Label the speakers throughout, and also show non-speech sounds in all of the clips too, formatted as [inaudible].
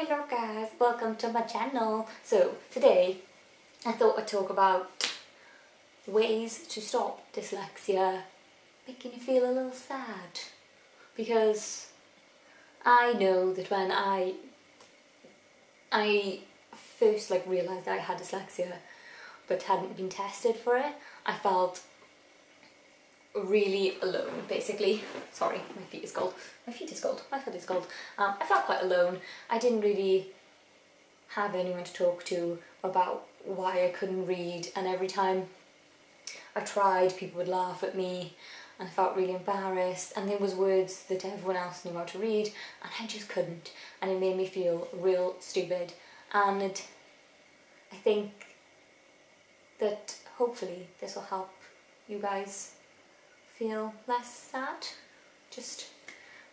Speaker 1: Hello guys, welcome to my channel. So today I thought I'd talk about ways to stop dyslexia making you feel a little sad because I know that when I I first like realised I had dyslexia but hadn't been tested for it I felt really alone basically. Sorry my feet is cold. My feet is cold. My foot is cold. Um, I felt quite alone. I didn't really have anyone to talk to about why I couldn't read and every time I tried people would laugh at me and I felt really embarrassed and there was words that everyone else knew how to read and I just couldn't and it made me feel real stupid. And I think that hopefully this will help you guys feel less sad. Just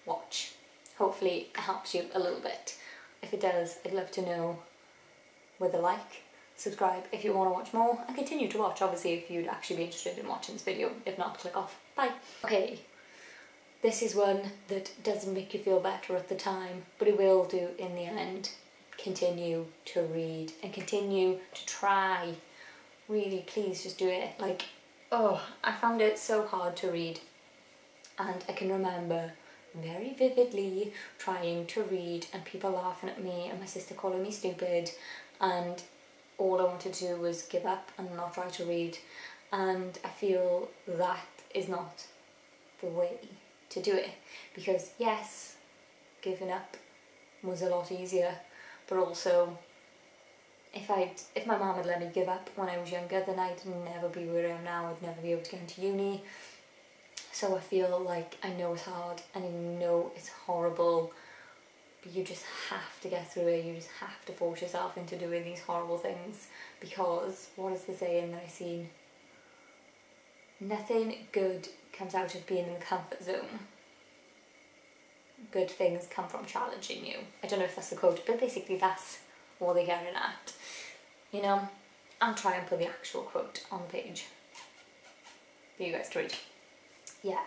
Speaker 1: watch. Hopefully it helps you a little bit. If it does, I'd love to know with a like, subscribe if you want to watch more, and continue to watch, obviously, if you'd actually be interested in watching this video. If not, click off. Bye. Okay, this is one that doesn't make you feel better at the time, but it will do in the end. Continue to read and continue to try. Really, please just do it. Like, oh, I found it so hard to read. And I can remember very vividly trying to read and people laughing at me and my sister calling me stupid. And all I wanted to do was give up and not try to read. And I feel that is not the way to do it. Because yes giving up was a lot easier but also if I if my mum had let me give up when I was younger then I'd never be where I am now. I'd never be able to get into uni. So I feel like I know it's hard and I know it's horrible but you just have to get through it. You just have to force yourself into doing these horrible things because what is the saying that I've seen? Nothing good comes out of being in the comfort zone. Good things come from challenging you. I don't know if that's the quote but basically that's what they're getting at you know I'll try and put the actual quote on the page for you guys to read yeah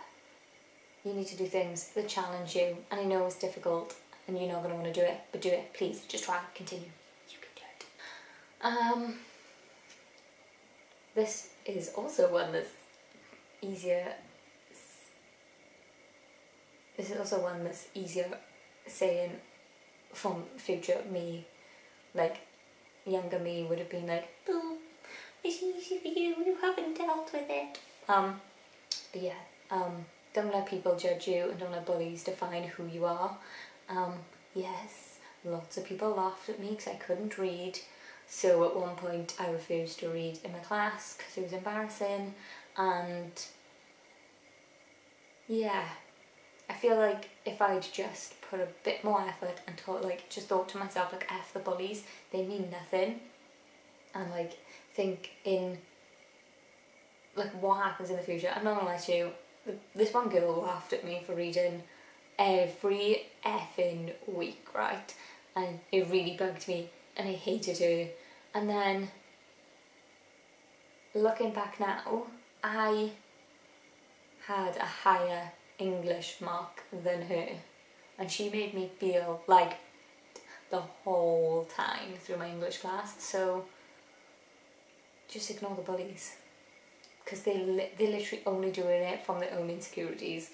Speaker 1: you need to do things that challenge you and I know it's difficult and you're not going to want to do it, but do it, please. Just try, continue. You can do it. Um, this is also one that's easier. This is also one that's easier saying from future me, like younger me would have been like, oh, it's easy for you, you haven't dealt with it. Um, but yeah, um, don't let people judge you and don't let bullies define who you are. Um, yes, lots of people laughed at me because I couldn't read. So at one point I refused to read in my class because it was embarrassing and yeah, I feel like if I'd just put a bit more effort and thought like just thought to myself like F the bullies, they mean nothing and like think in like what happens in the future. I'm not gonna lie to you, this one girl laughed at me for reading every effing week, right? And it really bugged me and I hated her. And then looking back now, I had a higher English mark than her and she made me feel like the whole time through my English class so just ignore the bullies because they li they're literally only doing it from their own insecurities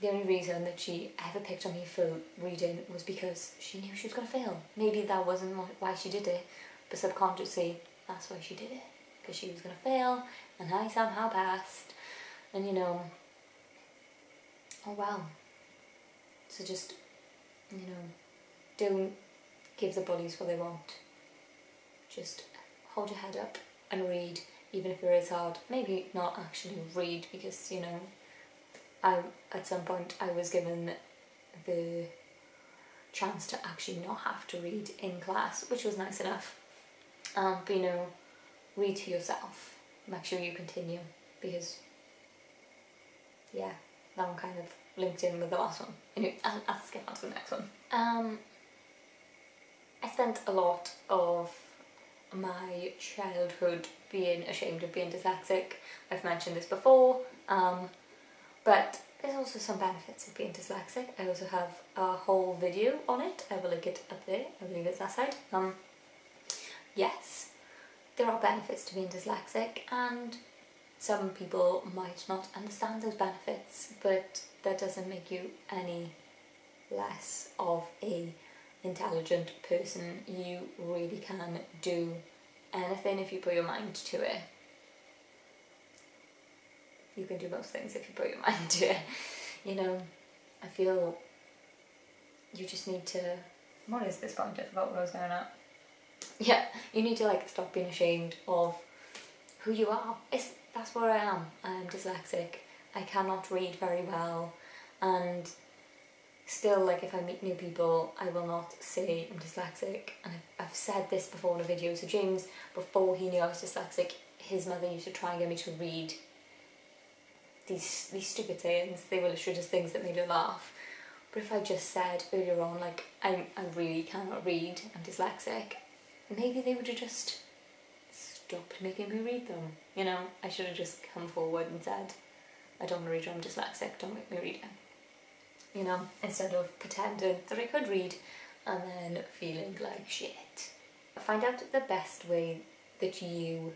Speaker 1: the only reason that she ever picked on me for reading was because she knew she was going to fail. Maybe that wasn't why she did it, but subconsciously that's why she did it. Because she was going to fail and I somehow passed. And you know, oh well. So just, you know, don't give the bullies what they want. Just hold your head up and read, even if it is hard. Maybe not actually read because, you know, I, at some point I was given the chance to actually not have to read in class, which was nice enough. Um, but you know, read to yourself. Make sure you continue because, yeah, that one kind of linked in with the last one. Anyway, I'll, I'll skip on to the next one. Um, I spent a lot of my childhood being ashamed of being dyslexic. I've mentioned this before. Um, but there's also some benefits of being dyslexic. I also have a whole video on it. I will link it up there. I believe it's that side. Um, yes, there are benefits to being dyslexic and some people might not understand those benefits, but that doesn't make you any less of a intelligent person. You really can do anything if you put your mind to it. You can do most things if you put your [laughs] mind to it. You know, I feel you just need to. What is this point? Forgot what I was going at. Yeah, you need to like stop being ashamed of who you are. It's that's where I am. I'm dyslexic. I cannot read very well, and still, like if I meet new people, I will not say I'm dyslexic. And I've, I've said this before in a video. So James, before he knew I was dyslexic, his mother used to try and get me to read these these stupid sayings. They were literally just things that made her laugh. But if I just said earlier on, like I I really cannot read, I'm dyslexic, maybe they would have just stopped making me read them. You know, I should have just come forward and said, I don't want to read, them, I'm dyslexic. Don't make me read it you know, instead of pretending that I could read and then feeling like shit. Find out the best way that you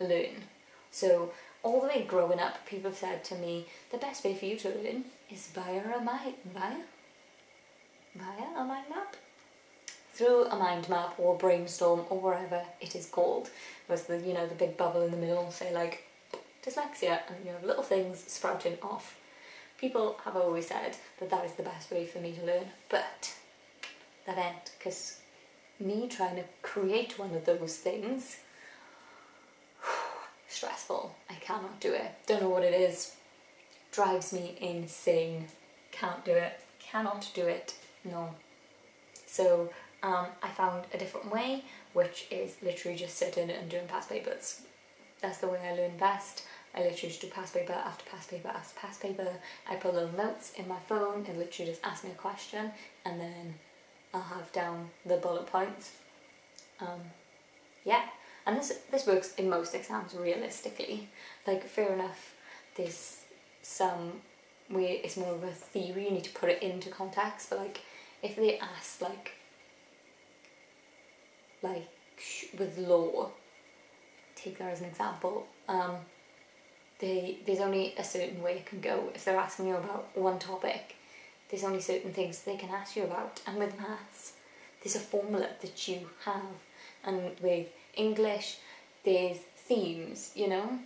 Speaker 1: learn. So, all the way growing up, people have said to me, the best way for you to learn is via a mind, via, via a mind map. Through a mind map or brainstorm or wherever it is called. Was the, you know, the big bubble in the middle, say like, dyslexia, and you have little things sprouting off people have always said that that is the best way for me to learn, but that ain't because me trying to create one of those things, [sighs] stressful. I cannot do it. Don't know what it is. Drives me insane. Can't do it. Cannot do it. No. So um, I found a different way, which is literally just sitting and doing past papers. That's the way I learn best. I literally just do past paper after past paper after past paper. I put little notes in my phone and literally just ask me a question and then I'll have down the bullet points. Um, yeah, and this this works in most exams realistically. Like fair enough, there's some where it's more of a theory, you need to put it into context, but like if they ask like like with law, take that as an example, um, they, there's only a certain way it can go. If they're asking you about one topic, there's only certain things they can ask you about. And with maths, there's a formula that you have. And with English, there's themes, you know?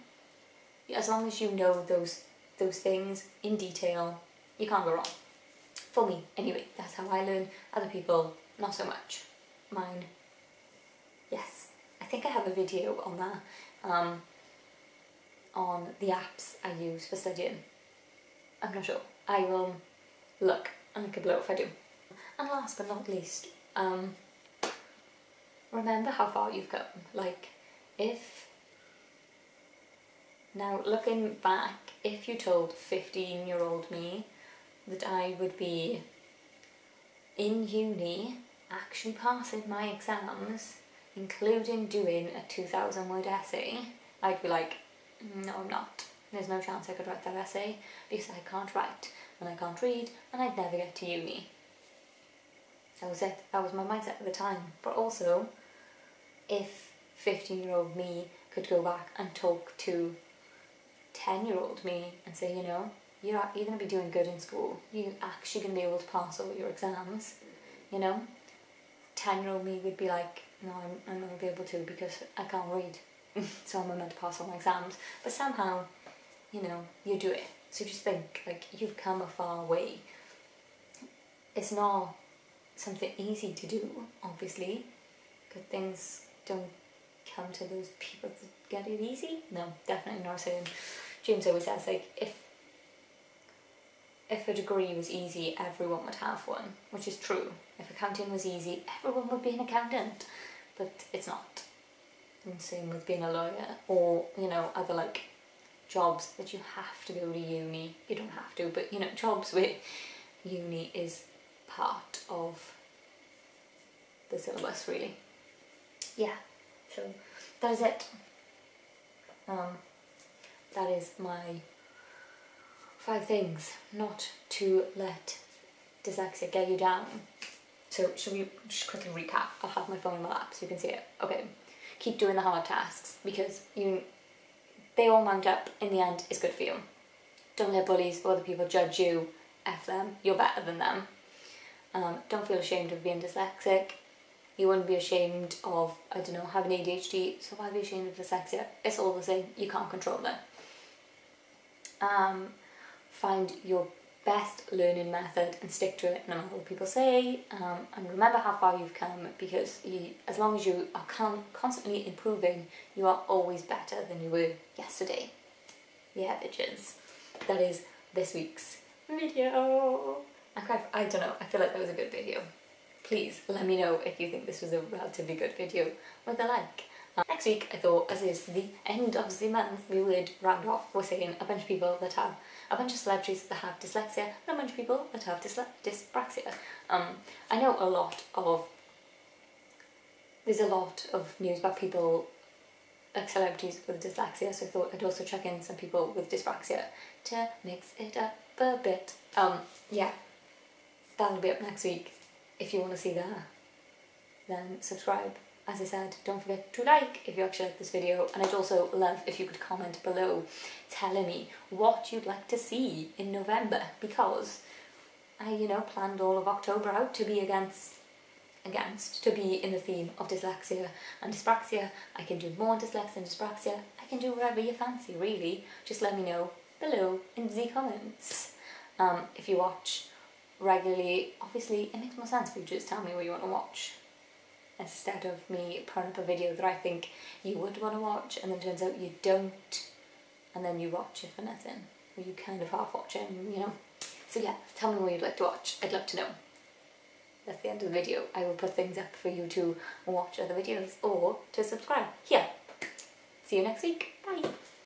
Speaker 1: As long as you know those those things in detail, you can't go wrong. For me, anyway, that's how I learn. Other people, not so much. Mine, yes. I think I have a video on that. Um, on the apps I use for studying. I'm not sure. I will look and link blow if I do. And last but not least, um, remember how far you've come. Like, if, now looking back, if you told 15 year old me that I would be in uni actually passing my exams, including doing a 2000 word essay, I'd be like, no, I'm not. There's no chance I could write that essay because I can't write and I can't read and I'd never get to uni. That was it. That was my mindset at the time. But also, if 15 year old me could go back and talk to 10 year old me and say, you know, you're, you're going to be doing good in school, you're actually going to be able to pass all your exams, you know, 10 year old me would be like, no, I'm, I'm not going to be able to because I can't read. [laughs] so I'm meant to pass all my exams. But somehow, you know, you do it. So just think, like, you've come a far way. It's not something easy to do, obviously. Good things don't come to those people that get it easy. No, definitely not saying. James always says, like, if if a degree was easy, everyone would have one, which is true. If accounting was easy, everyone would be an accountant, but it's not. And same with being a lawyer or, you know, other like jobs that you have to go to uni. You don't have to, but you know, jobs where uni is part of the syllabus really. Yeah, so that is it. Um, that is my five things not to let dyslexia get you down. So should we just quickly recap? I'll have my phone in my lap so you can see it. Okay. Keep doing the hard tasks because you they all mount up in the end it's good for you. Don't let bullies or other people judge you. F them. You're better than them. Um, don't feel ashamed of being dyslexic. You wouldn't be ashamed of, I don't know, having ADHD, so why be ashamed of dyslexia? It's all the same, you can't control it. Um, find your best learning method and stick to it no matter what people say um, and remember how far you've come because you, as long as you are con constantly improving you are always better than you were yesterday. Yeah bitches. That is this week's video. I, I don't know I feel like that was a good video. Please let me know if you think this was a relatively good video with a like uh, next week, I thought, as is the end of the month, we would round off with saying a bunch of people that have, a bunch of celebrities that have dyslexia, and a bunch of people that have dysle dyspraxia. Um, I know a lot of, there's a lot of news about people, like celebrities with dyslexia, so I thought I'd also check in some people with dyspraxia to mix it up a bit. Um, yeah, that'll be up next week. If you want to see that, then subscribe as I said, don't forget to like if you actually like this video and I'd also love if you could comment below telling me what you'd like to see in November because I, you know, planned all of October out to be against against to be in the theme of dyslexia and dyspraxia. I can do more dyslexia and dyspraxia. I can do whatever you fancy really. Just let me know below in the comments. Um, if you watch regularly, obviously it makes more sense if you just tell me what you want to watch instead of me putting up a video that I think you would want to watch and then turns out you don't and then you watch it for nothing. Or you kind of half watch it you know? So yeah tell me what you'd like to watch. I'd love to know. That's the end of the video. I will put things up for you to watch other videos or to subscribe. Here. See you next week. Bye